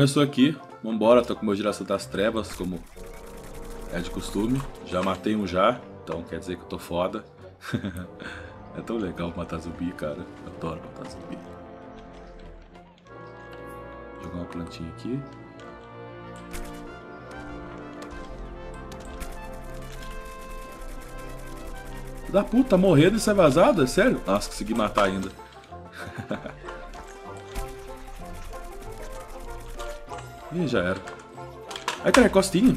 começou aqui. Vambora, tô com meu geração das trevas, como é de costume. Já matei um já, então quer dizer que eu tô foda. é tão legal matar zumbi, cara. Eu adoro matar zumbi. Vou jogar uma plantinha aqui. Da puta, tá morrendo e sai vazado? É sério? Nossa, consegui matar ainda. Ih, já era. Ai, cara, é costinha.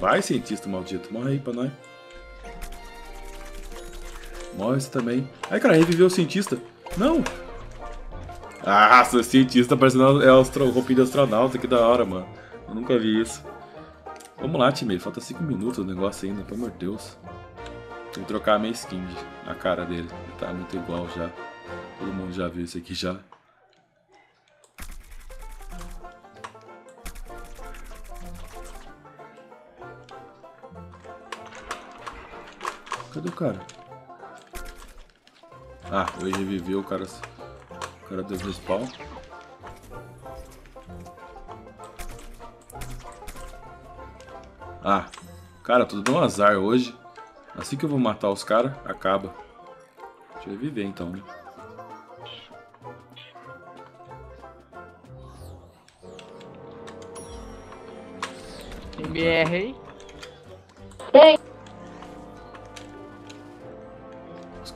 Vai, cientista maldito. Morre aí pra nós. Morre você também. Ai, cara, reviveu o cientista. Não! Ah, seu cientista parecendo é astro, roupinha de astronauta. Que da hora, mano. Eu nunca vi isso. Vamos lá, time. Falta 5 minutos o negócio ainda, pelo amor de Deus. Tem que trocar a minha skin na cara dele. Tá muito igual já. Todo mundo já viu isso aqui já. Cadê o cara? Ah, eu revivi o cara. O cara deu respawn. Ah, cara, tudo deu um azar hoje. Assim que eu vou matar os caras, acaba. Deixa eu reviver então, né? MR aí? Ei,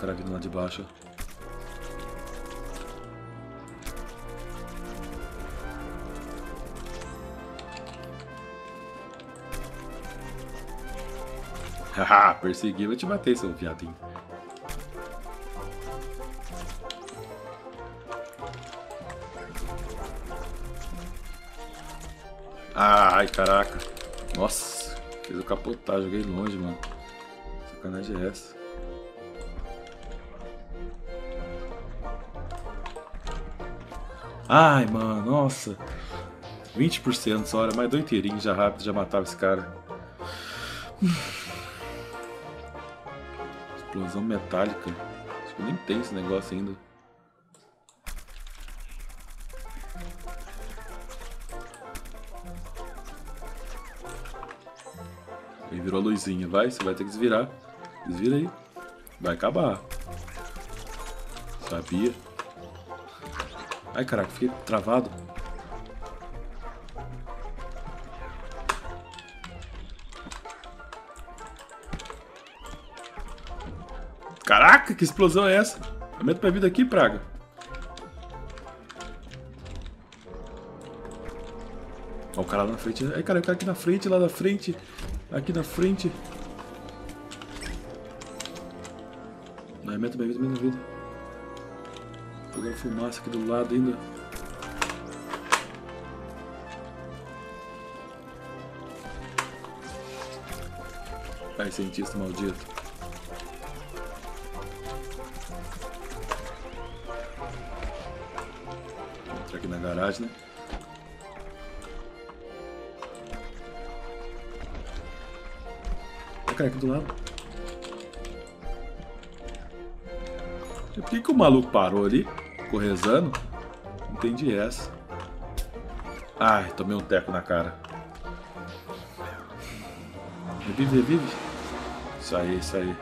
Os caras vindo lá de baixo. Haha, persegui, vou te bater, seu viadinho. Ai, caraca. Nossa, fez o capotar, joguei longe, mano. Sacanagem é essa. Ai, mano, nossa. 20% só, era mais dois já rápido, já matava esse cara. Explosão metálica. Acho que nem tem esse negócio ainda. Aí virou a luzinha. Vai, você vai ter que desvirar. Desvira aí. Vai acabar. Sabia. Ai, caraca, fiquei travado. Caraca, que explosão é essa? Aumenta pra vida aqui, praga. Ó, o cara lá na frente. Ai, cara, o cara aqui na frente, lá na frente. Aqui na frente. Não, aumenta minha vida, minha vida. Pegando fumaça aqui do lado ainda. Ai, cientista maldito. Entra aqui na garagem, né? Cara, aqui do lado. Por que, que o maluco parou ali? Ficou rezando? Entendi essa. Ai, tomei um teco na cara. Revive, revive. Isso aí, isso aí.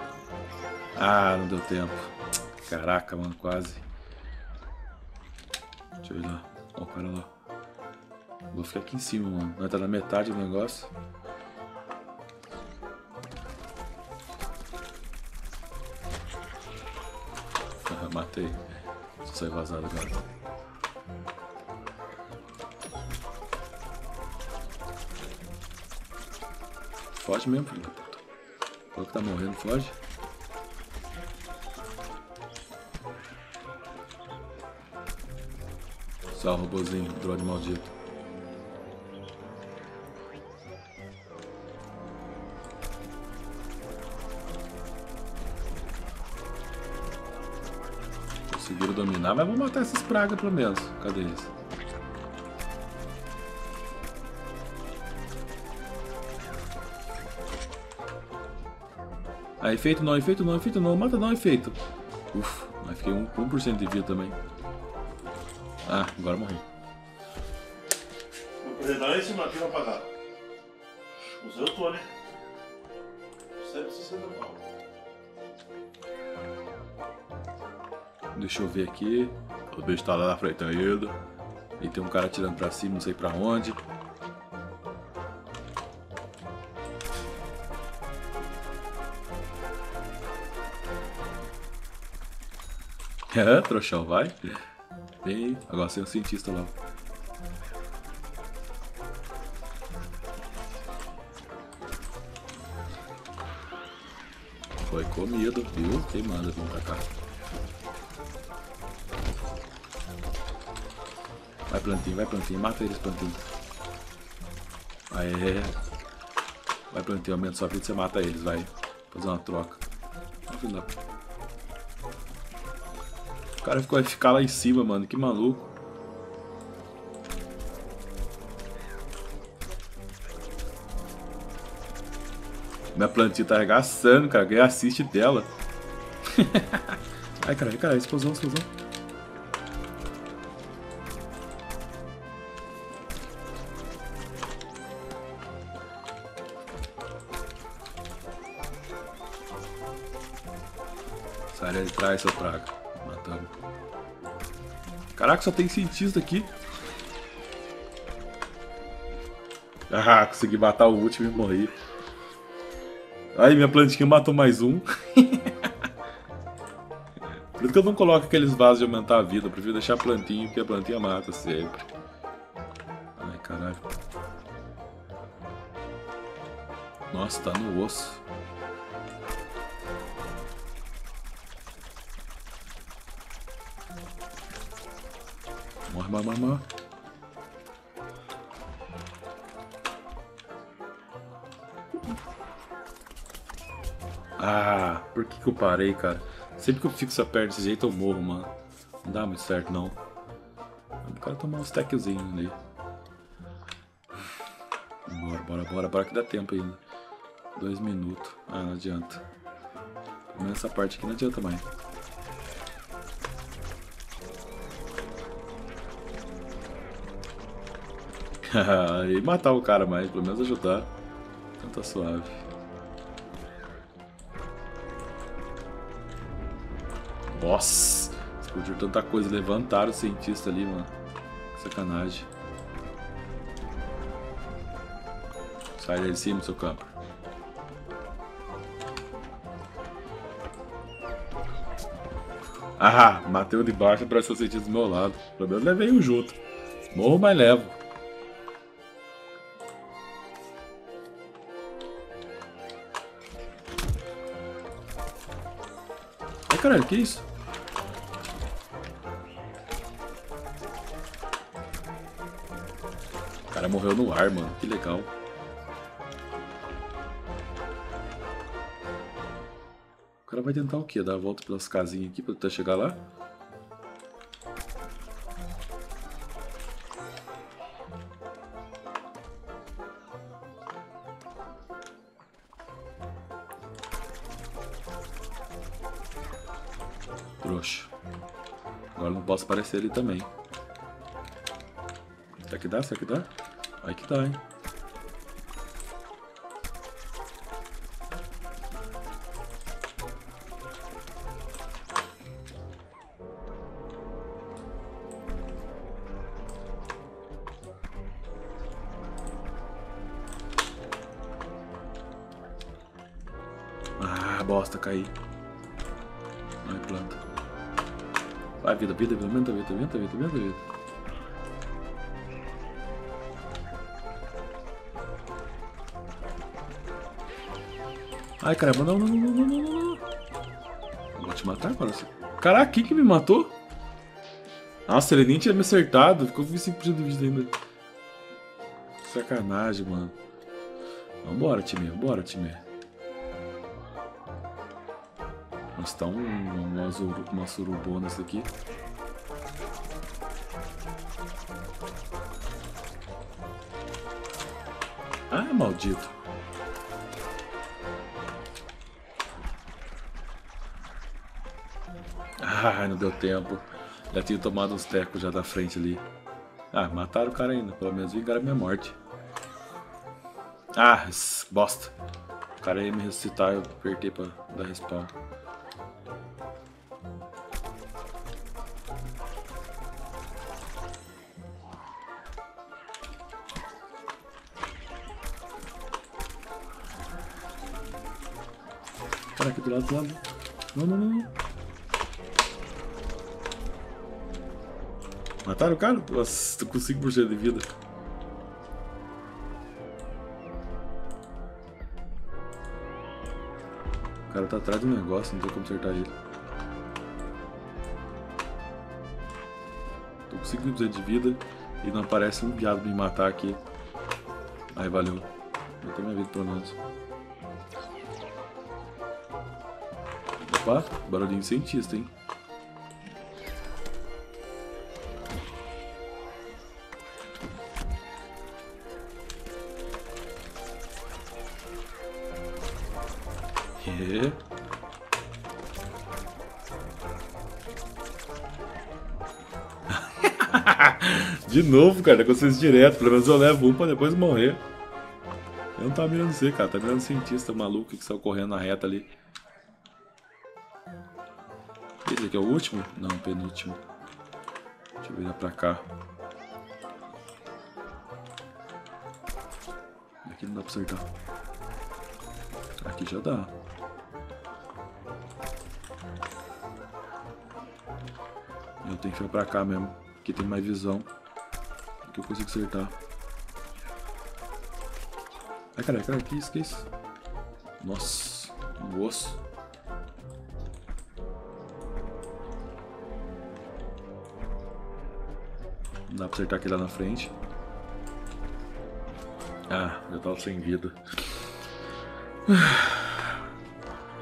Ah, não deu tempo. Caraca, mano, quase. Deixa eu ir lá. Ó o cara lá. Vou ficar aqui em cima, mano. Vai estar na metade do negócio. Ah, Matei. Só sair vazado agora. Foge mesmo, filho da puta. Falou que tá morrendo, foge. Só robozinho, drone maldito. Conseguiram dominar, mas vamos matar essas pragas pelo menos. Cadê eles? Ah, efeito não, efeito não, efeito não, mata não, efeito. Ufa, mas fiquei um, com 1% de vida também. Ah, agora morri. Vou cima aqui vai apagar. O eu tô, né? 160 pau. Deixa eu ver aqui. O bicho tá lá na frente ainda. E tem um cara atirando pra cima, não sei pra onde. É, trouxão, vai. Vem, agora tem um cientista lá. Foi comido, viu? Quem manda vir pra cá? Vai plantinho, vai plantinho, mata eles plantinho. Aê. Vai plantinho, aumenta sua vida, você mata eles, vai. Fazer uma troca. O cara ficou, vai ficar lá em cima, mano, que maluco. Minha plantinha tá arregaçando, cara. Ganhei assiste dela. Ai, caralho, caralho, explosão, explosão. Sai de trás, seu praga. Matamos. Caraca, só tem cientista aqui. Ah, consegui matar o último e morri. Aí minha plantinha matou mais um. Por isso que eu não coloco aqueles vasos de aumentar a vida. Eu prefiro deixar a plantinha, porque a plantinha mata sempre. Ai, caralho. Nossa, tá no osso. Morre, morre, morre, morre. Ah, por que, que eu parei, cara? Sempre que eu fico essa perto desse jeito eu morro, mano. Não dá muito certo, não. Eu quero tomar um stackzinho ali. Bora, bora, bora, bora que dá tempo ainda. Dois minutos. Ah, não adianta. Menos essa parte aqui não adianta mais. e matar o cara mais, pelo menos ajudar. Então tá suave. Nossa! Explodiu tanta coisa. Levantaram o cientista ali, mano. Sacanagem. Sai daí de cima, seu campo. Ah, matei o de baixo para ser o cientista do meu lado. Pelo menos levei um junto. Morro, mas levo. Caralho, que isso? O cara morreu no ar, mano. Que legal. O cara vai tentar o quê? Dar a volta pelas casinhas aqui pra tentar chegar lá? Trouxa. Agora não posso aparecer ali também. Será que dá? Será que dá? Aí que dá, hein? Ah, bosta, caí. Vai, planta. Vai, vida, vida, vida, aumenta vida, aumenta vida, aumenta vida. Ai, caramba, não, não, não, não, não, não. Eu vou te matar agora. Caraca, quem que me matou? Nossa, ele nem tinha me acertado. Ficou com 5% de vida ainda. Sacanagem, mano. Vambora, time. Vambora, time. Nossa, tá um, uma, surubona essa aqui. Ah, maldito. Ah, não deu tempo. Já tinha tomado uns tecos já da frente ali. Ah, mataram o cara ainda. Pelo menos vingaram a minha morte. Ah, bosta. O cara ia me ressuscitar, eu apertei pra dar respawn. Cara, aqui do lado, do lado. Não, não, não. Mataram o cara? Nossa, tô com 5% de vida. O cara tá atrás do negócio, não tem como acertar ele. Tô com 5% de vida e não aparece um viado me matar aqui. Aí valeu. Vou ter minha vida pelo menos. Opa, barulhinho cientista, hein? É. De novo, cara, vocês direto. Pelo menos eu levo um pra depois morrer. Eu não tava mirando você, cara. Tá mirando cientista maluco que saiu correndo na reta ali. Esse aqui é o último? Não, penúltimo. Deixa eu virar pra cá. Aqui não dá pra acertar. Aqui já dá. Eu tenho que ir pra cá mesmo. Aqui tem mais visão. Aqui eu consigo acertar. Ai, cara, cara, que isso, que isso? Nossa, um osso. Dá pra acertar aquele lá na frente. Ah, já tava sem vida.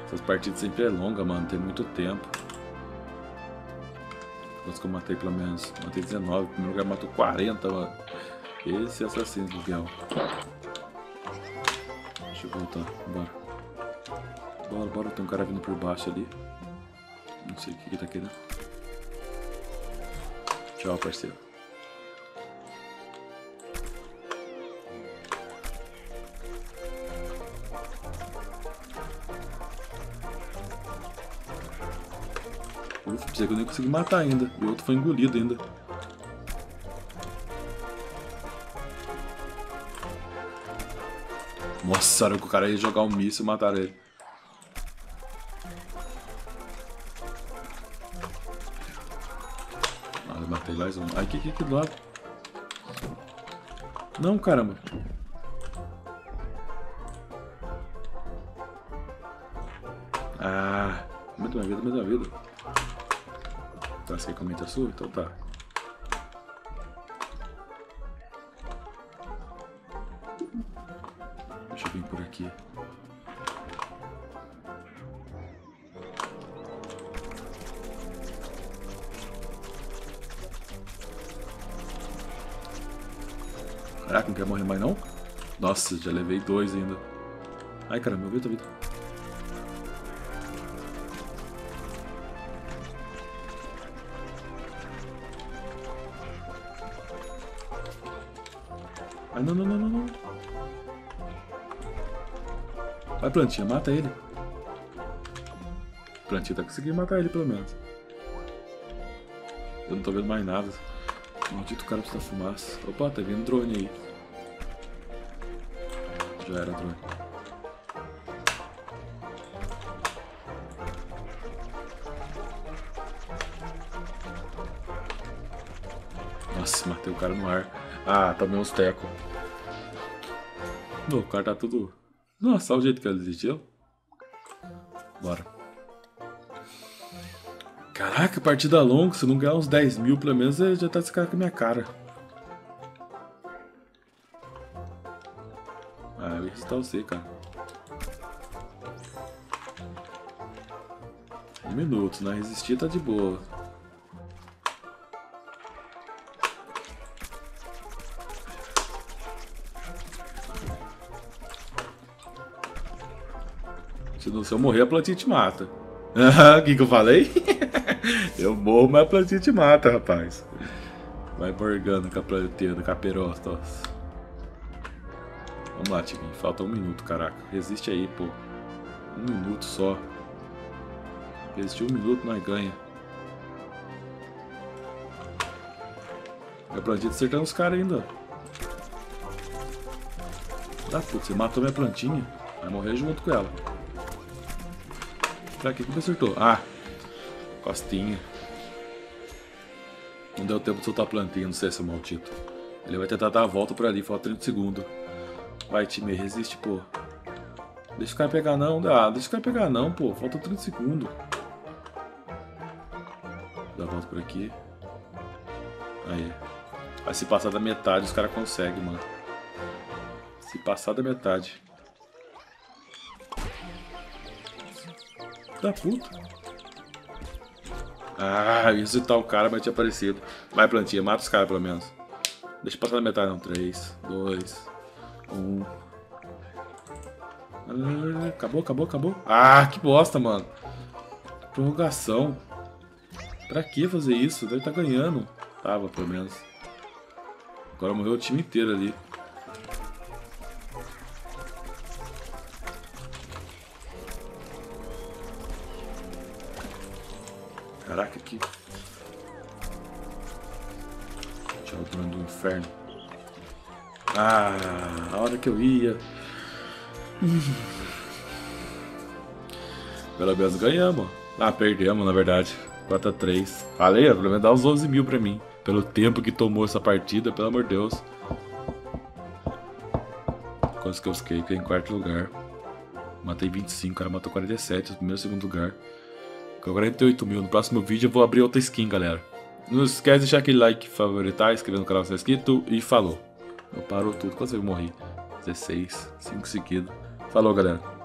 Essas partidas sempre é longa, mano. Tem muito tempo. Quantos que eu matei pelo menos? Matei 19. No primeiro lugar matou 40, mano. Esse assassino do Biel. Deixa eu voltar. Bora. Bora, bora. Tem um cara vindo por baixo ali. Não sei o que ele tá querendo. Tchau, parceiro. Que eu nem consegui matar ainda. E o outro foi engolido ainda. Nossa, era que o cara ia jogar um míssil e matar ele. Ah, matei mais um. Ai, que que aqui do lado? Não, caramba. Ah, muito minha vida, muito minha vida. Tá, você quer comentar a sua? Então tá. Deixa eu vir por aqui. Caraca, não quer morrer mais não? Nossa, já levei dois ainda. Ai caramba, eu vi tua vida. Não, não, não, não, não. Vai, plantinha, mata ele. Plantinha tá conseguindo matar ele pelo menos. Eu não tô vendo mais nada. Maldito cara precisa fumaça. Opa, tá vindo drone aí. Já era drone. Nossa, matei o cara no ar. Ah, tomei uns O cara tá tudo. Nossa, olha o jeito que ele desistiu. Bora. Caraca, partida longa. Se não ganhar uns 10 mil, pelo menos já tá esse cara com a minha cara. Ah, eu ia ressuscitar você, cara. Um minuto, né? Resistir tá de boa. Se, não, se eu morrer, a plantinha te mata. O que, que eu falei? Eu morro, mas a plantinha te mata, rapaz. Vai morgando com a plantinha do caperostos. Vamos lá, Tiguinho. Falta um minuto, caraca. Resiste aí, pô. Um minuto só. Resistiu um minuto, nós ganha. Minha plantinha tá acertando os caras ainda. Ah, putz, você matou minha plantinha. Vai morrer junto com ela. Pra que que me acertou? Ah, costinha. Não deu tempo de soltar a plantinha, não sei se é maldito. Ele vai tentar dar a volta por ali, falta 30 segundos. Vai, time, resiste, pô. Deixa o cara pegar não. Ah, deixa o cara pegar não, pô. Falta 30 segundos. Dá a volta por aqui. Aí. Aí se passar da metade, os caras conseguem, mano. Se passar da metade. Da puta. Ah, isso tá o cara, mas tinha aparecido. Vai, plantinha, mata os caras pelo menos. Deixa eu passar da metade, não. 3, 2, 1. Acabou, acabou, acabou. Ah, que bosta, mano. Prorrogação. Pra que fazer isso? Deve estar tá ganhando. Tava, pelo menos. Agora morreu o time inteiro ali. Caraca, que... Tchau, drone do inferno. Ah, a hora que eu ia... Pelo menos ganhamos. Ah, perdemos, na verdade. 4x3. Falei, pelo menos dá uns 11 mil pra mim. Pelo tempo que tomou essa partida, pelo amor de Deus. Quantos que eu fiquei? Fiquei em quarto lugar. Matei 25, o cara matou 47, primeiro e segundo lugar. Com 48 mil. No próximo vídeo eu vou abrir outra skin, galera. Não esquece de deixar aquele like, favoritar, inscrever no canal se não é inscrito e falou. Eu parou tudo. Vezes eu morri? 16, 5 seguidos. Falou, galera.